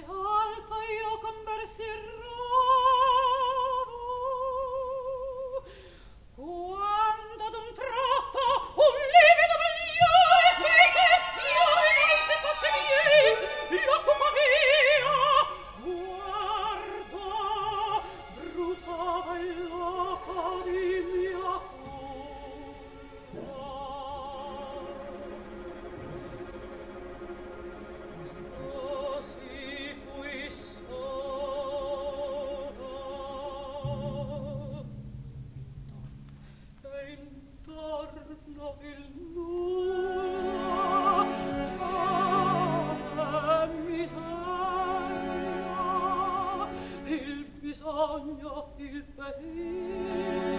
forte alta io converserò sogno il paese